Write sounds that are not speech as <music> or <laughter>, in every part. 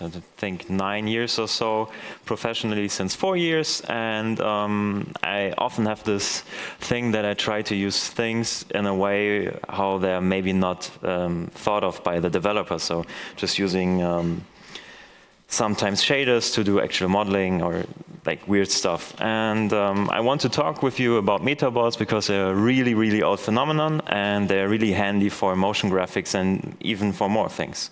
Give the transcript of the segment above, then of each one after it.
I think, nine years or so, professionally since four years, and um, I often have this thing that I try to use things in a way how they're maybe not um, thought of by the developer. So just using um, sometimes shaders to do actual modeling or like weird stuff. And um, I want to talk with you about metaballs because they're a really, really old phenomenon and they're really handy for motion graphics and even for more things.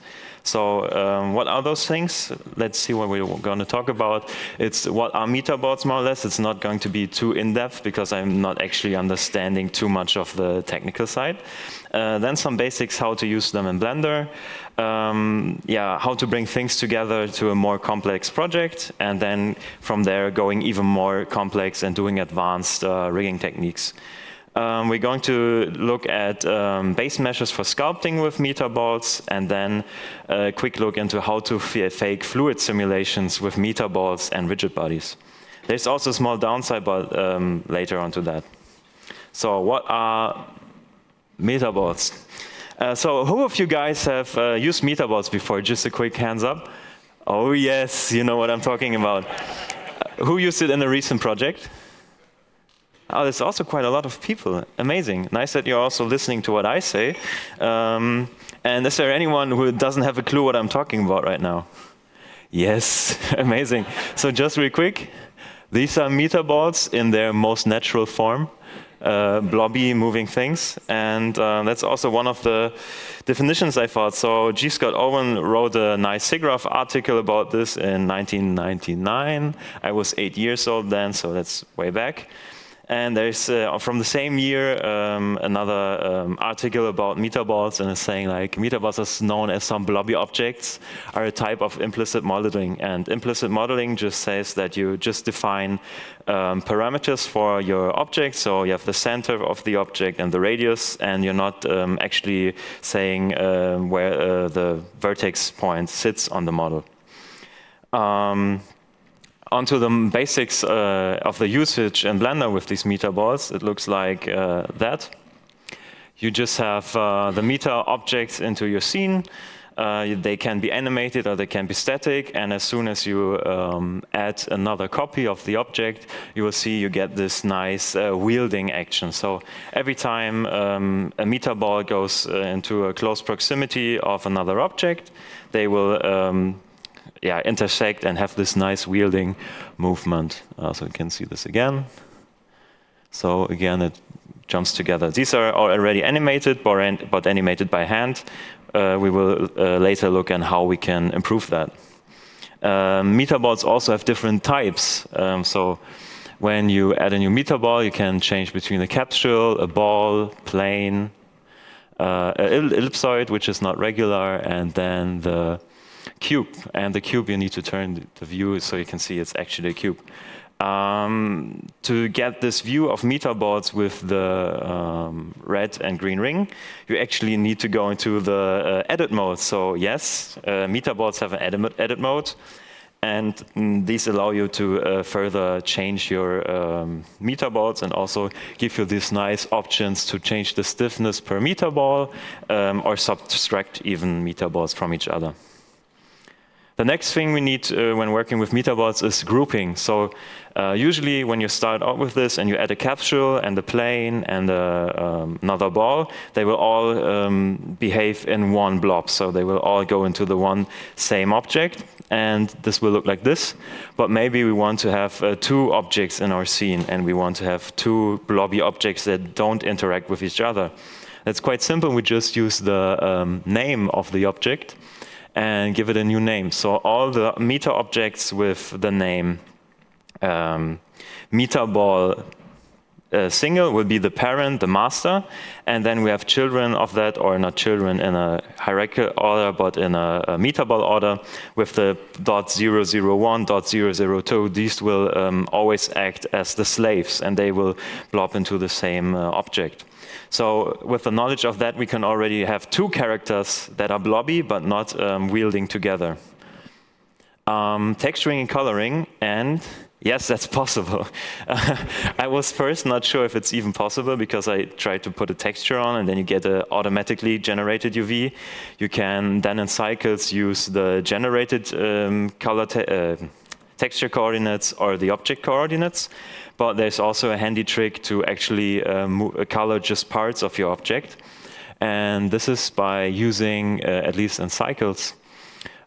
So um, what are those things? Let's see what we're going to talk about. It's what are metaballs more or less. It's not going to be too in-depth because I'm not actually understanding too much of the technical side. Uh, then some basics how to use them in Blender. Um, yeah, how to bring things together to a more complex project, and then from there going even more complex and doing advanced uh, rigging techniques. Um, we're going to look at um, base measures for sculpting with metaballs, and then a quick look into how to fake fluid simulations with metaballs and rigid bodies. There's also a small downside, but um, later on to that. So what are metaballs? Uh, so who of you guys have uh, used metaballs before? Just a quick hands up. Oh yes, you know what I'm talking about. Uh, who used it in a recent project? Oh, there's also quite a lot of people. Amazing. Nice that you're also listening to what I say. Um, and is there anyone who doesn't have a clue what I'm talking about right now? Yes, <laughs> amazing. So just real quick, these are metaballs in their most natural form. Uh, blobby moving things. And uh, that's also one of the definitions I thought. So G. Scott Owen wrote a nice SIGGRAPH article about this in 1999. I was eight years old then, so that's way back. And there's uh, from the same year um, another um, article about metaballs, and it's saying like metaballs is known as some blobby objects are a type of implicit modeling. And implicit modeling just says that you just define um, parameters for your object. So you have the center of the object and the radius, and you're not um, actually saying uh, where uh, the vertex point sits on the model. Onto the basics uh, of the usage in Blender with these metaballs, it looks like uh, that. You just have uh, the meta objects into your scene. Uh, they can be animated or they can be static, and as soon as you um, add another copy of the object, you will see you get this nice uh, wielding action. So every time um, a metaball goes uh, into a close proximity of another object, they will um, yeah, intersect and have this nice wielding movement. Uh, so you can see this again. So again, it jumps together. These are already animated, but animated by hand. Uh, we will uh, later look at how we can improve that. Um, metaballs also have different types. Um, so when you add a new metaball, you can change between a capsule, a ball, plane, uh, an ellipsoid, which is not regular, and then the cube. And the cube, you need to turn the view so you can see it's actually a cube. Um, to get this view of metaballs with the um, red and green ring, you actually need to go into the uh, edit mode. So yes, uh, metaballs have an edit, edit mode. And mm, these allow you to uh, further change your um, metaballs and also give you these nice options to change the stiffness per metaball um, or subtract even metaballs from each other. The next thing we need uh, when working with metaballs is grouping. So uh, usually when you start out with this and you add a capsule and a plane and a, um, another ball, they will all um, behave in one blob. So they will all go into the one same object. And this will look like this. But maybe we want to have uh, two objects in our scene and we want to have two blobby objects that don't interact with each other. It's quite simple. We just use the um, name of the object and give it a new name. So all the meta objects with the name um, meta ball single will be the parent, the master, and then we have children of that, or not children in a hierarchical order, but in a, a metaball order with the dot 001, dot 002. These will um, always act as the slaves, and they will blob into the same uh, object. So with the knowledge of that, we can already have two characters that are blobby but not um, wielding together. Um, texturing and coloring, and Yes, that's possible. <laughs> I was first not sure if it's even possible because I tried to put a texture on and then you get an automatically generated UV. You can then in cycles use the generated um, color te uh, texture coordinates or the object coordinates. But there's also a handy trick to actually uh, color just parts of your object. And this is by using, uh, at least in cycles,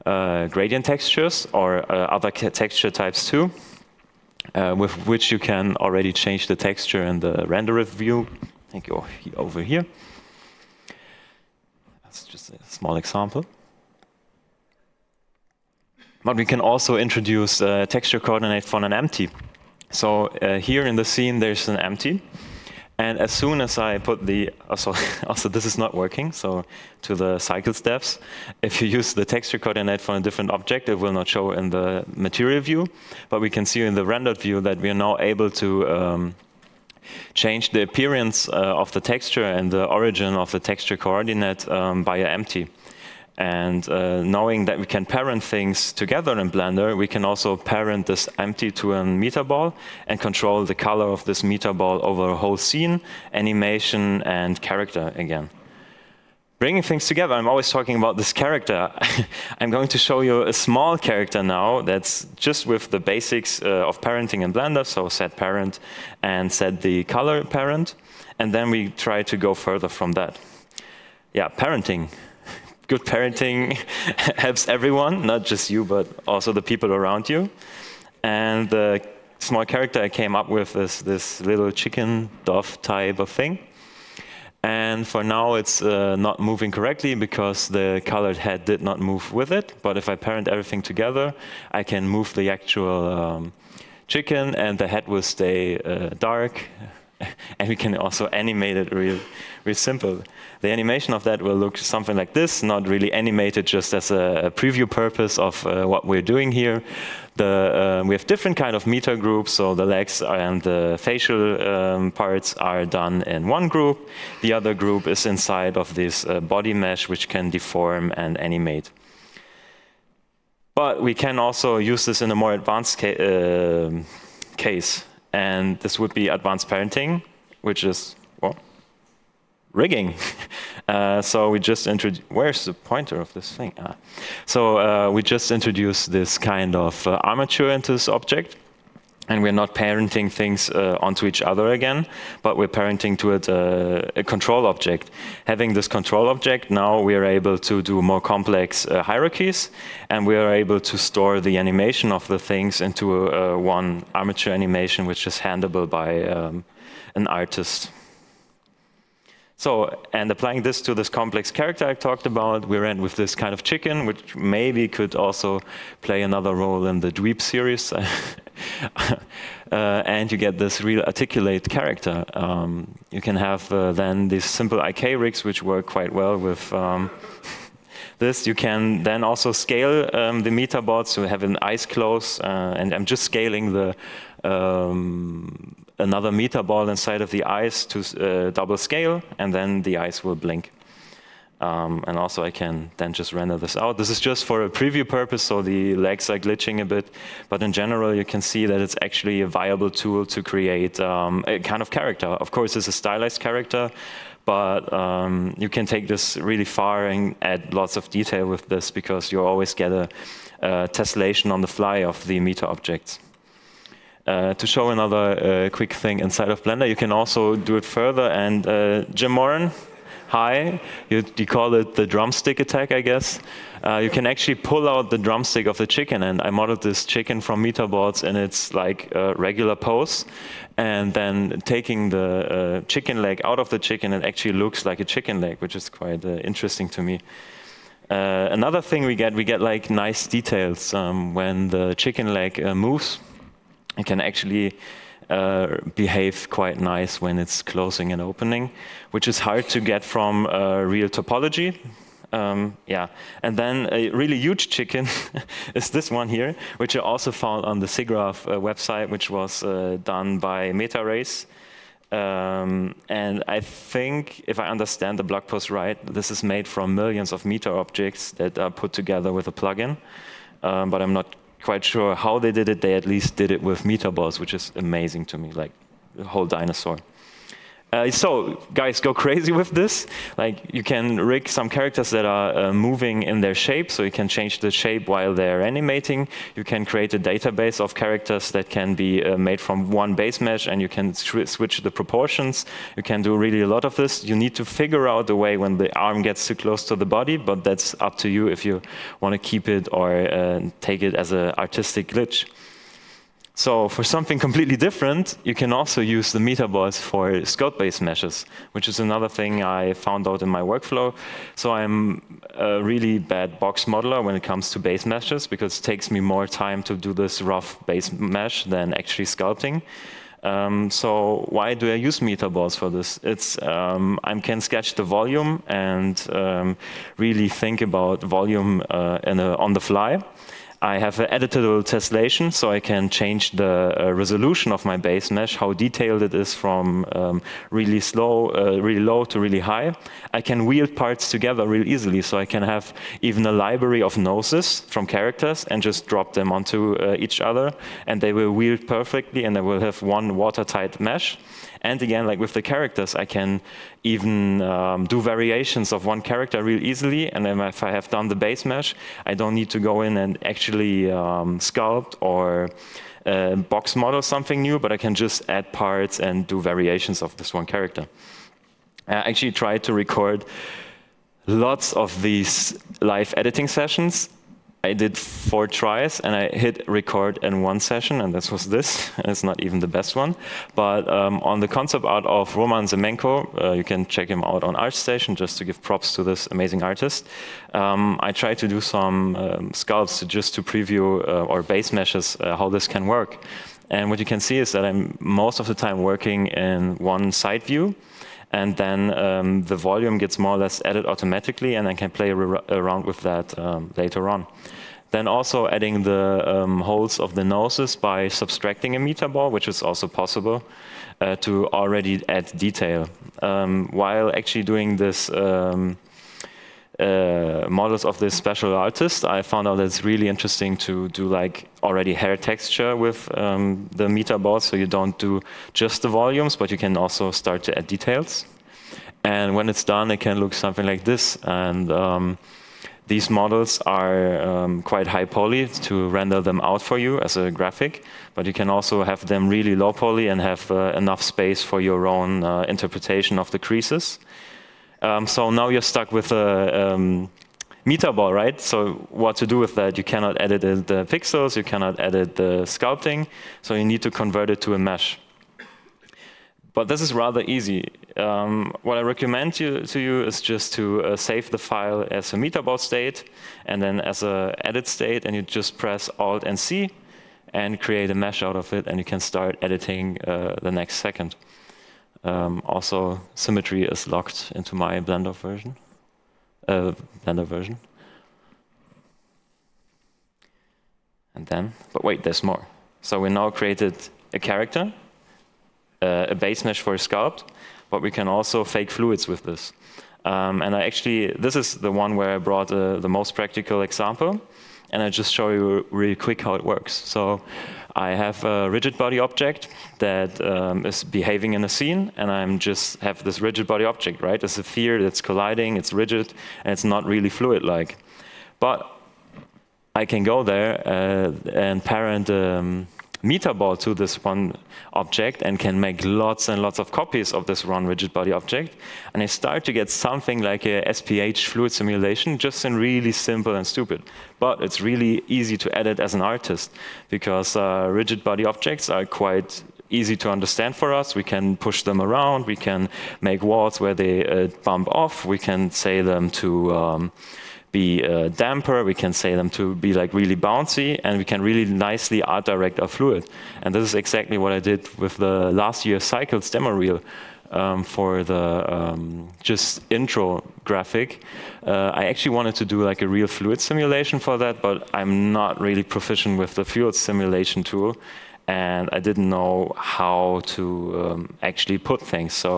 uh, gradient textures or uh, other texture types too uh, with which you can already change the texture in the renderer view. I go over here. That's just a small example. But we can also introduce a texture coordinate for an empty. So uh, here in the scene, there's an empty. And as soon as I put the, also, <laughs> also this is not working, so to the cycle steps, if you use the texture coordinate for a different object, it will not show in the material view, but we can see in the rendered view that we are now able to um, change the appearance uh, of the texture and the origin of the texture coordinate um, by empty. And uh, knowing that we can parent things together in Blender, we can also parent this empty to a metaball and control the color of this metaball over a whole scene, animation, and character again. Bringing things together, I'm always talking about this character. <laughs> I'm going to show you a small character now that's just with the basics uh, of parenting in Blender, so set parent and set the color parent, and then we try to go further from that. Yeah, parenting good parenting <laughs> helps everyone, not just you, but also the people around you. And the small character I came up with is this little chicken dove type of thing. And for now, it's uh, not moving correctly because the colored head did not move with it. But if I parent everything together, I can move the actual um, chicken and the head will stay uh, dark <laughs> and we can also animate it real, real simple. The animation of that will look something like this, not really animated just as a, preview purpose of uh, what we're doing here. The, uh, we have different kind of meta groups, so the legs and the facial um, parts are done in one group. The other group is inside of this uh, body mesh, which can deform and animate. But we can also use this in a more advanced ca uh, case. And this would be advanced parenting, which is, well, rigging. <laughs> uh, so we just introduced, where's the pointer of this thing? Ah. So uh, we just introduced this kind of uh, armature into this object. And we're not parenting things uh, onto each other again, but we're parenting to it uh, a control object. Having this control object, now we are able to do more complex uh, hierarchies, and we are able to store the animation of the things into a, a one armature animation, which is handleable by um, an artist. So, and applying this to this complex character I talked about, we ran with this kind of chicken, which maybe could also play another role in the Dweeb series. <laughs> uh, and you get this real articulate character. Um, you can have uh, then these simple IK rigs, which work quite well with um, <laughs> this. You can then also scale um, the metaballs to have an eyes close, uh, and I'm just scaling the um, another meta ball inside of the eyes to uh, double scale, and then the eyes will blink. Um, and also I can then just render this out. This is just for a preview purpose, so the legs are glitching a bit. But in general, you can see that it's actually a viable tool to create um, a kind of character. Of course, it's a stylized character, but um, you can take this really far and add lots of detail with this because you always get a, a tessellation on the fly of the meta objects. Uh, to show another uh, quick thing inside of Blender, you can also do it further. And uh, Jim Moran, hi, you, you, call it the drumstick attack, I guess. Uh, you can actually pull out the drumstick of the chicken. And I modeled this chicken from metaballs in its like regular pose. And then taking the uh, chicken leg out of the chicken, it actually looks like a chicken leg, which is quite interesting to me. another thing we get, we get like nice details um, when the chicken leg moves it can actually uh, behave quite nice when it's closing and opening, which is hard to get from uh, real topology. Um, yeah, and then a really huge chicken <laughs> is this one here, which I also found on the SIGGRAPH uh, website, which was uh, done by MetaRace. Um, and I think, if I understand the blog post right, this is made from millions of meta objects that are put together with a plugin. Um, but I'm not quite sure how they did it. They at least did it with metaballs, which is amazing to me, like the whole dinosaur. Uh, so, guys, go crazy with this. Like, you can rig some characters that are uh, moving in their shape, so you can change the shape while they're animating. You can create a database of characters that can be uh, made from one base mesh, and you can switch the proportions. You can do really a lot of this. You need to figure out the way when the arm gets too close to the body, but that's up to you if you want to keep it or uh, take it as an artistic glitch. So for something completely different, you can also use the metaballs for sculpt-based meshes, which is another thing I found out in my workflow. So I'm a really bad box modeler when it comes to base meshes because it takes me more time to do this rough base mesh than actually sculpting. Um, so why do I use metaballs for this? It's um, I can sketch the volume and um, really think about volume uh, a, on the fly. I have an editable tessellation, so I can change the uh, resolution of my base mesh, how detailed it is from um, really slow, uh, really low to really high. I can wield parts together real easily, so I can have even a library of noses from characters and just drop them onto uh, each other, and they will wield perfectly, and I will have one watertight mesh. And again, like with the characters, I can even um, do variations of one character real easily. And then if I have done the base mesh, I don't need to go in and actually um, sculpt or uh, box model something new, but I can just add parts and do variations of this one character. I actually tried to record lots of these live editing sessions I did four tries and I hit record in one session, and this was this. <laughs> it's not even the best one. But um, on the concept art of Roman Semenko, uh, you can check him out on ArtStation just to give props to this amazing artist. Um, I tried to do some um, sculpts just to preview uh, or base meshes uh, how this can work. And what you can see is that I'm most of the time working in one side view and then um, the volume gets more or less added automatically, and I can play around with that um, later on. Then also adding the um, holes of the noses by subtracting a metaball, which is also possible, uh, to already add detail. Um, while actually doing this um, uh, models of this special artist, I found out that it's really interesting to do like already hair texture with um, the metaball, so you don't do just the volumes, but you can also start to add details. And when it's done, it can look something like this. And um, these models are um, quite high poly to render them out for you as a graphic, but you can also have them really low poly and have uh, enough space for your own uh, interpretation of the creases. Um, so now you're stuck with a um, metaball, right? So what to do with that? You cannot edit the pixels, you cannot edit the sculpting, so you need to convert it to a mesh. But this is rather easy. Um, what I recommend you, to you is just to uh, save the file as a metaball state and then as a edit state, and you just press Alt and C and create a mesh out of it, and you can start editing uh, the next second. Um, also, symmetry is locked into my Blender version. Uh, Blender version. And then, but wait, there's more. So we now created a character, uh, a base mesh for a sculpt, but we can also fake fluids with this. Um, and I actually, this is the one where I brought uh, the most practical example, and I just show you really quick how it works. So I have a rigid body object that um, is behaving in a scene, and I'm just have this rigid body object, right? It's a sphere that's colliding, it's rigid, and it's not really fluid-like. But I can go there uh, and parent um, metaball to this one object and can make lots and lots of copies of this one rigid body object. And I start to get something like a SPH fluid simulation, just in really simple and stupid. But it's really easy to edit as an artist because uh, rigid body objects are quite easy to understand for us. We can push them around. We can make walls where they uh, bump off. We can say them to um, be a damper, we can say them to be like really bouncy, and we can really nicely art direct our fluid. And this is exactly what I did with the last year's Cycles demo reel. Um, for the um, just intro graphic. Uh, I actually wanted to do like a real fluid simulation for that, but I'm not really proficient with the fluid simulation tool and I didn't know how to um, actually put things. So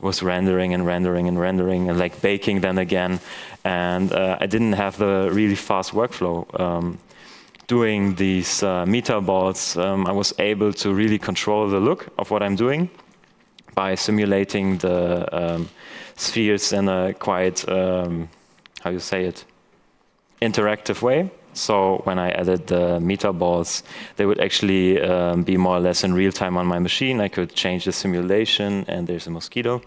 I was rendering and rendering and rendering and like baking then again. And uh, I didn't have the really fast workflow um, doing these uh, balls, um, I was able to really control the look of what I'm doing by simulating the um, spheres in a quite, um, how you say it, interactive way. So when I added the meta balls, they would actually um, be more or less in real time on my machine. I could change the simulation, and there's a mosquito.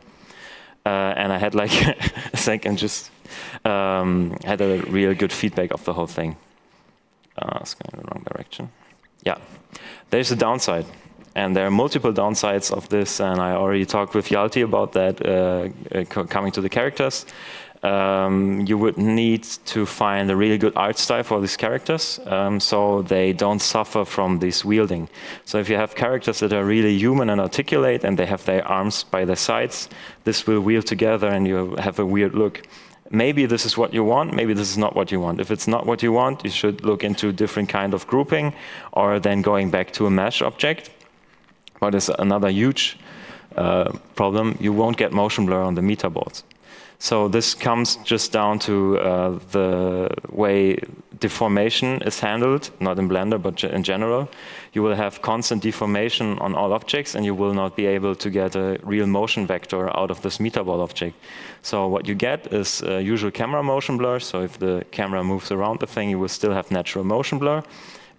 Uh, and I had like <laughs> a second, just um, had a real good feedback of the whole thing. Uh, it's going in the wrong direction. Yeah, there's a downside. And there are multiple downsides of this, and I already talked with Hjalti about that uh, uh coming to the characters um, you would need to find a really good art style for these characters um, so they don't suffer from this wielding. So if you have characters that are really human and articulate and they have their arms by their sides, this will wield together and you have a weird look. Maybe this is what you want, maybe this is not what you want. If it's not what you want, you should look into different kind of grouping or then going back to a mesh object. But it's another huge uh, problem. You won't get motion blur on the meta balls. So this comes just down to uh, the way deformation is handled, not in Blender, but in general. You will have constant deformation on all objects, and you will not be able to get a real motion vector out of this metaball object. So what you get is usual camera motion blur. So if the camera moves around the thing, you will still have natural motion blur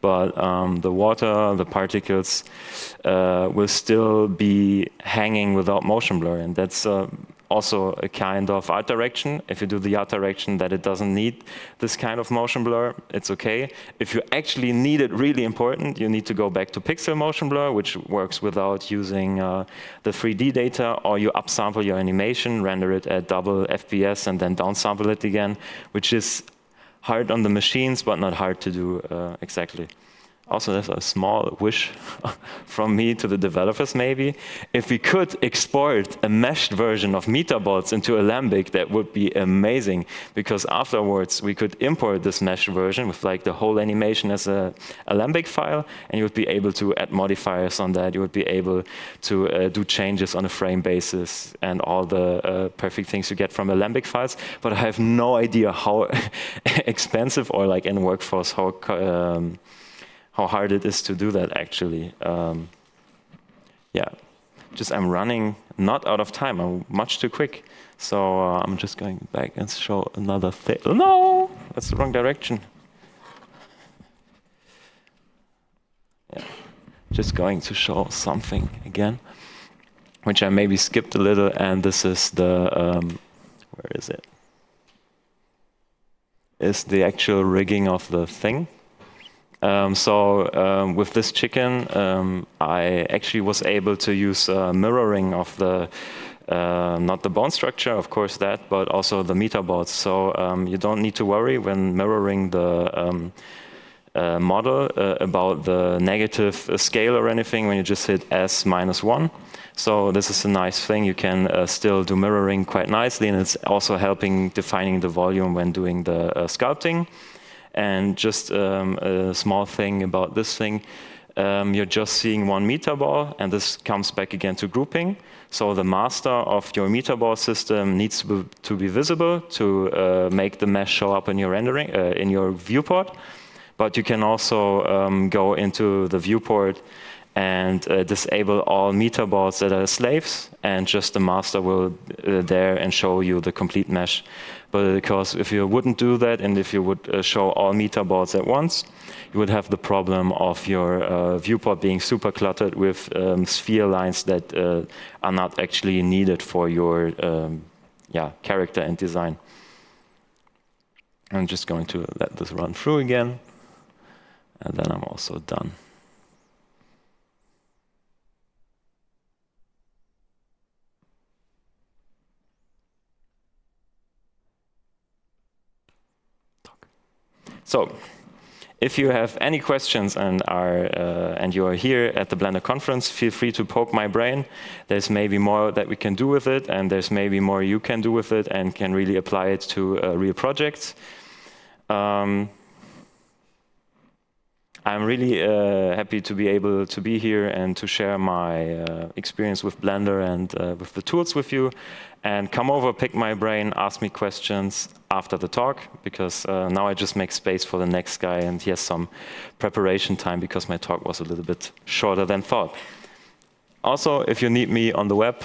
but um, the water, the particles uh, will still be hanging without motion blur. And that's uh, also a kind of art direction. If you do the art direction that it doesn't need this kind of motion blur, it's okay. If you actually need it really important, you need to go back to pixel motion blur, which works without using uh, the 3D data, or you upsample your animation, render it at double FPS, and then downsample it again, which is hard on the machines, but not hard to do uh, exactly also there's a small wish <laughs> from me to the developers maybe. If we could export a meshed version of metaballs into alembic that would be amazing because afterwards we could import this meshed version with like the whole animation as a alembic file and you would be able to add modifiers on that. You would be able to uh, do changes on a frame basis and all the uh, perfect things you get from alembic files. But i have no idea how <laughs> expensive or like in workforce how um, how hard it is to do that actually. Um, yeah, just I'm running not out of time. I'm much too quick. So uh, I'm just going back and show another thing. No, that's the wrong direction. Yeah, just going to show something again, which I maybe skipped a little. And this is the um, where is it? Is the actual rigging of the thing. Um, so um, with this chicken, um, I actually was able to use uh, mirroring of the uh, not the bone structure, of course that, but also the metaballs. So um, you don't need to worry when mirroring the um, uh, model uh, about the negative scale or anything when you just hit S minus one. So this is a nice thing. You can uh, still do mirroring quite nicely, and it's also helping defining the volume when doing the sculpting. And just um, a small thing about this thing, um, you're just seeing one meta ball, and this comes back again to grouping. So the master of your meta ball system needs to be, to be visible to uh, make the mesh show up in your rendering, uh, in your viewport. But you can also um, go into the viewport and uh, disable all meta balls that are slaves, and just the master will uh, there and show you the complete mesh. But because if you wouldn't do that, and if you would uh, show all meta balls at once, you would have the problem of your uh, viewport being super cluttered with um, sphere lines that uh, are not actually needed for your um, yeah, character and design. I'm just going to let this run through again, and then I'm also done. So if you have any questions and are uh, and you are here at the Blender conference, feel free to poke my brain. There's maybe more that we can do with it, and there's maybe more you can do with it and can really apply it to uh, real projects. Um, I'm really uh, happy to be able to be here and to share my uh, experience with Blender and uh, with the tools with you. And come over, pick my brain, ask me questions after the talk, because uh, now I just make space for the next guy and he has some preparation time because my talk was a little bit shorter than thought. Also, if you need me on the web,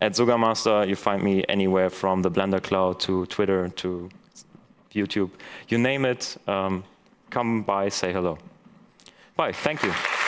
at Zugamaster, you find me anywhere from the Blender Cloud to Twitter to YouTube. You name it, um, come by, say hello. Bye, thank you.